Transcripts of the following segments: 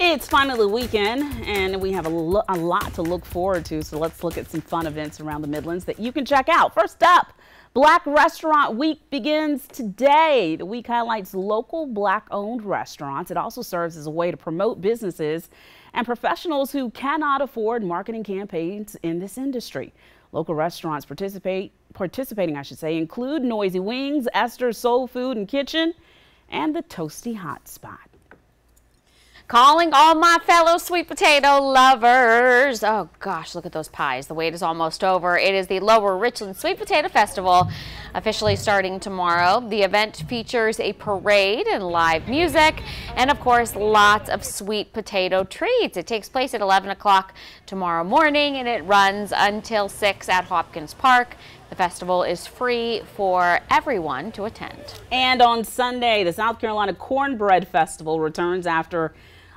It's finally weekend, and we have a, lo a, lot to look forward to. So let's look at some fun events around the Midlands that you can check out. First up, Black Restaurant Week begins today. The week highlights local black-owned restaurants. It also serves as a way to promote businesses and professionals who cannot afford marketing campaigns in this industry. Local restaurants participate, participating, I should say, include Noisy Wings, Esther's Soul Food and Kitchen, and the Toasty Hot Spot. Calling all my fellow sweet potato lovers. Oh gosh, look at those pies. The wait is almost over. It is the Lower Richland Sweet Potato Festival officially starting tomorrow. The event features a parade and live music and of course lots of sweet potato treats. It takes place at 11 o'clock tomorrow morning and it runs until 6 at Hopkins Park. The festival is free for everyone to attend. And on Sunday, the South Carolina Cornbread Festival returns after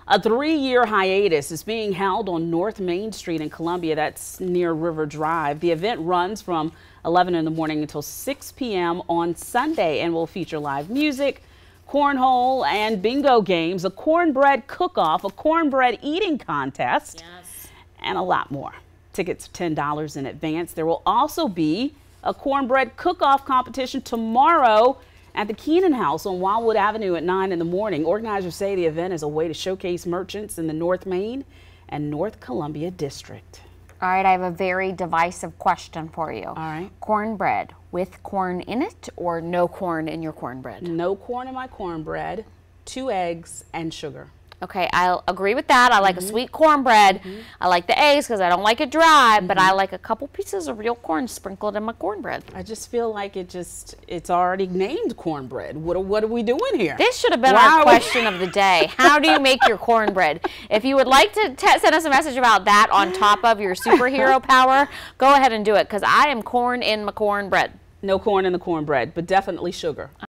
a three-year hiatus is being held on North Main Street in Columbia. That's near River Drive. The event runs from 11 in the morning until 6 p.m. on Sunday and will feature live music, cornhole and bingo games, a cornbread cook-off, a cornbread eating contest, yes. and a lot more. Tickets $10 in advance. There will also be a cornbread cook-off competition tomorrow at the Keenan House on Wildwood Avenue at 9 in the morning. Organizers say the event is a way to showcase merchants in the North Main and North Columbia District. All right, I have a very divisive question for you. All right. Cornbread with corn in it or no corn in your cornbread? No corn in my cornbread, two eggs, and sugar. Okay, I'll agree with that. I like mm -hmm. a mm-hmm. sweet cornbread. Mm -hmm. I like the eggs because I don't like it dry, but I mm-hmm. like a couple pieces of real corn sprinkled in my cornbread. I just feel like it just, it's already named cornbread. What, what are we doing here? This should have been Why our question of the day. How do you make your cornbread? If you would like to send us a message about that on top of your superhero power, go ahead and do it because I am corn in my cornbread. No corn in the cornbread, but definitely sugar.